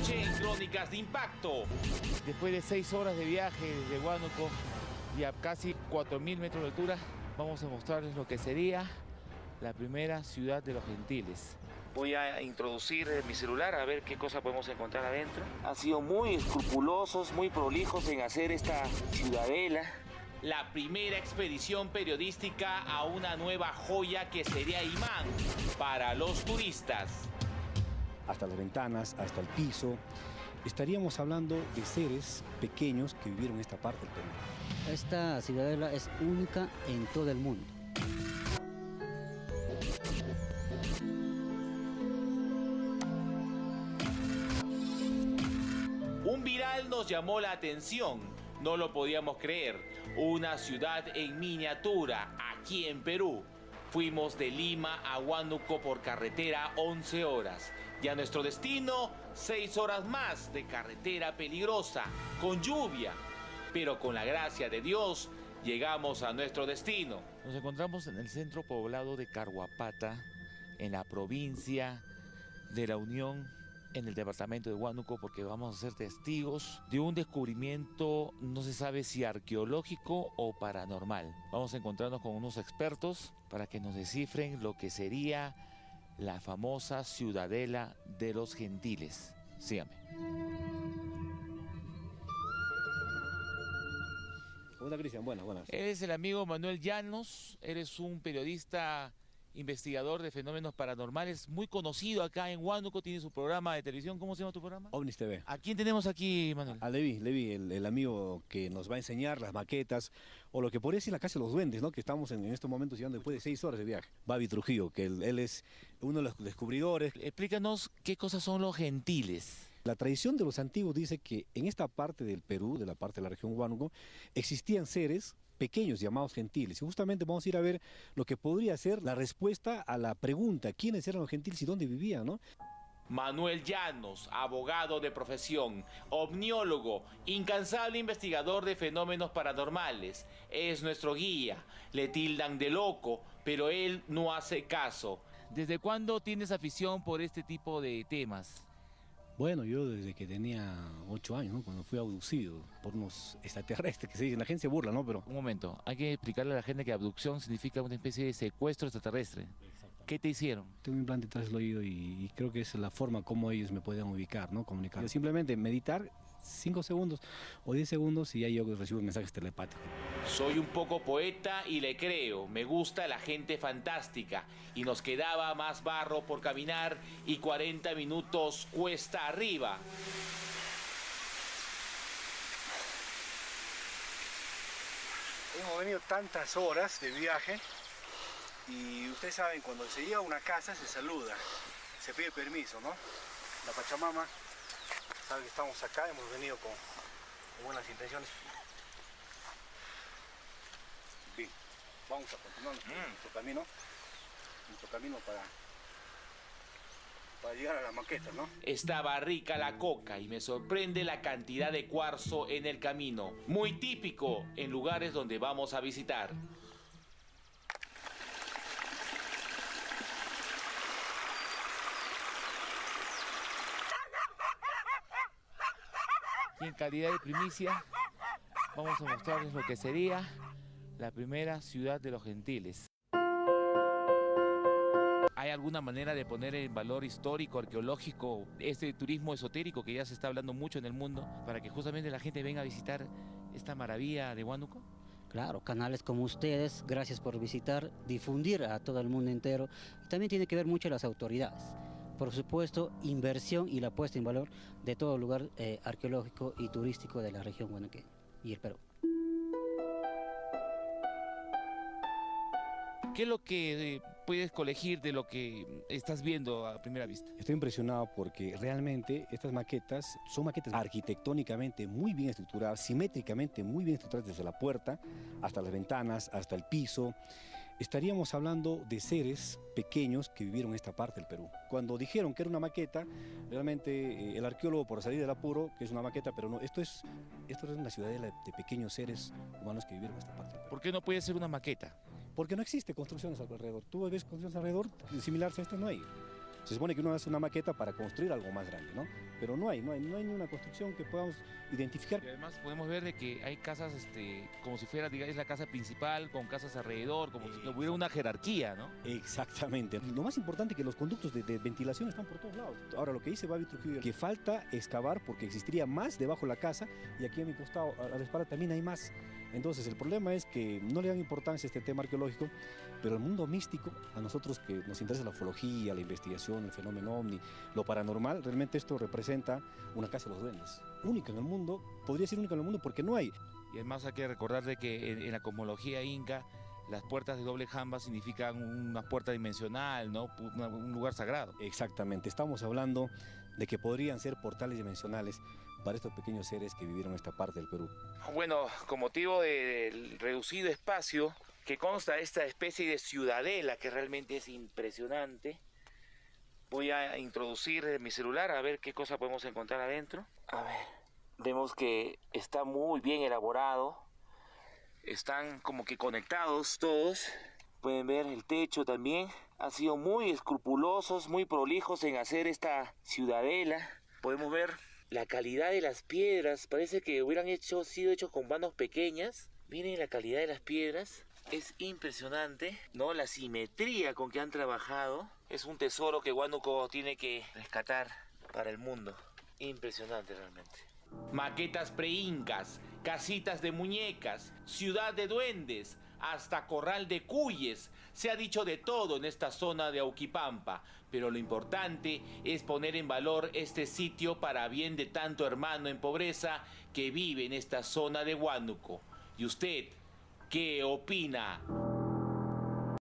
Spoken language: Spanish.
noche en Crónicas de Impacto. Después de seis horas de viaje desde Huánuco y a casi 4.000 metros de altura, vamos a mostrarles lo que sería la primera ciudad de los gentiles. Voy a introducir mi celular a ver qué cosa podemos encontrar adentro. Han sido muy escrupulosos, muy prolijos en hacer esta ciudadela. La primera expedición periodística a una nueva joya que sería imán para los turistas. Hasta las ventanas, hasta el piso. Estaríamos hablando de seres pequeños que vivieron en esta parte del Perú. Esta ciudadela es única en todo el mundo. Un viral nos llamó la atención, no lo podíamos creer. Una ciudad en miniatura, aquí en Perú. Fuimos de Lima a Huánuco por carretera 11 horas y a nuestro destino 6 horas más de carretera peligrosa, con lluvia. Pero con la gracia de Dios llegamos a nuestro destino. Nos encontramos en el centro poblado de Carhuapata, en la provincia de la Unión, en el departamento de Huánuco, porque vamos a ser testigos de un descubrimiento, no se sabe si arqueológico o paranormal. Vamos a encontrarnos con unos expertos para que nos descifren lo que sería la famosa ciudadela de los gentiles. Síganme. Hola Cristian, buenas, buenas. Eres el amigo Manuel Llanos, eres un periodista investigador de fenómenos paranormales, muy conocido acá en Huánuco, tiene su programa de televisión. ¿Cómo se llama tu programa? OVNIS TV. ¿A quién tenemos aquí, Manuel? A Levi, Levi, el, el amigo que nos va a enseñar las maquetas, o lo que podría decir la Casa de los Duendes, ¿no? Que estamos en, en estos momentos llegando después de seis horas de viaje. Babi Trujillo, que él, él es uno de los descubridores. Explícanos qué cosas son los gentiles. La tradición de los antiguos dice que en esta parte del Perú, de la parte de la región Huánuco, existían seres pequeños llamados gentiles. Y justamente vamos a ir a ver lo que podría ser la respuesta a la pregunta, ¿quiénes eran los gentiles y dónde vivían? ¿no? Manuel Llanos, abogado de profesión, omniólogo, incansable investigador de fenómenos paranormales, es nuestro guía. Le tildan de loco, pero él no hace caso. ¿Desde cuándo tienes afición por este tipo de temas? Bueno, yo desde que tenía ocho años, ¿no? cuando fui abducido por unos extraterrestres, que se dicen, la gente se burla, ¿no? Pero Un momento, hay que explicarle a la gente que abducción significa una especie de secuestro extraterrestre. ¿Qué te hicieron? tengo un implante tras el oído y, y creo que esa es la forma como ellos me podían ubicar, ¿no? Comunicar. Simplemente meditar cinco segundos o diez segundos y ya yo recibo mensajes telepáticos. Soy un poco poeta y le creo. Me gusta la gente fantástica. Y nos quedaba más barro por caminar y 40 minutos cuesta arriba. Hemos venido tantas horas de viaje y ustedes saben, cuando se llega a una casa se saluda, se pide permiso, ¿no? La Pachamama sabe que estamos acá, hemos venido con, buenas intenciones. Vamos a continuar nuestro, nuestro camino, nuestro camino para, para llegar a la maqueta, ¿no? Estaba rica la coca y me sorprende la cantidad de cuarzo en el camino. Muy típico en lugares donde vamos a visitar. Y en calidad de primicia, vamos a mostrarles lo que sería la primera ciudad de los gentiles. ¿Hay alguna manera de poner en valor histórico, arqueológico, este turismo esotérico que ya se está hablando mucho en el mundo, para que justamente la gente venga a visitar esta maravilla de Huánuco? Claro, canales como ustedes, gracias por visitar, difundir a todo el mundo entero. También tiene que ver mucho las autoridades. Por supuesto, inversión y la puesta en valor de todo lugar eh, arqueológico y turístico de la región huánuqueña y el Perú. ¿Qué es lo que eh, puedes colegir de lo que estás viendo a primera vista? Estoy impresionado porque realmente estas maquetas son maquetas arquitectónicamente muy bien estructuradas, simétricamente muy bien estructuradas desde la puerta hasta las ventanas, hasta el piso. Estaríamos hablando de seres pequeños que vivieron esta parte del Perú. Cuando dijeron que era una maqueta, realmente eh, el arqueólogo por salir del apuro, que es una maqueta, pero no, esto es, esto es una ciudadela de pequeños seres humanos que vivieron esta parte del Perú. ¿Por qué no puede ser una maqueta? Porque no existe construcciones alrededor. Tú ves construcciones alrededor, similares a esta no hay. Se supone que uno hace una maqueta para construir algo más grande, ¿no? pero no hay, no hay, no hay ninguna construcción que podamos identificar. Y además podemos ver de que hay casas este, como si fuera, digamos, la casa principal, con casas alrededor, como si hubiera una jerarquía, ¿no? Exactamente. Lo más importante es que los conductos de, de ventilación están por todos lados. Ahora, lo que dice Babi Trujillo, que falta excavar porque existiría más debajo de la casa y aquí a mi costado, a la espalda, también hay más. Entonces, el problema es que no le dan importancia a este tema arqueológico, pero el mundo místico, a nosotros que nos interesa la ufología, la investigación, el fenómeno ovni, lo paranormal, realmente esto representa una casa de los duendes. Única en el mundo, podría ser única en el mundo porque no hay. Y además hay que recordar de que en, en la cosmología inca, las puertas de doble jamba significan una puerta dimensional, ¿no? Un lugar sagrado. Exactamente, estamos hablando de que podrían ser portales dimensionales para estos pequeños seres que vivieron esta parte del Perú. Bueno, con motivo del reducido espacio que consta esta especie de ciudadela que realmente es impresionante, voy a introducir mi celular a ver qué cosa podemos encontrar adentro. A ver, vemos que está muy bien elaborado, están como que conectados todos. Pueden ver el techo también. Han sido muy escrupulosos, muy prolijos en hacer esta ciudadela. Podemos ver la calidad de las piedras. Parece que hubieran hecho, sido hechos con manos pequeñas. Miren la calidad de las piedras. Es impresionante, ¿no? La simetría con que han trabajado. Es un tesoro que Huánuco tiene que rescatar para el mundo. Impresionante realmente. Maquetas preincas, casitas de muñecas, ciudad de duendes, hasta corral de cuyes. Se ha dicho de todo en esta zona de Auquipampa, pero lo importante es poner en valor este sitio para bien de tanto hermano en pobreza que vive en esta zona de Huánuco. ¿Y usted qué opina?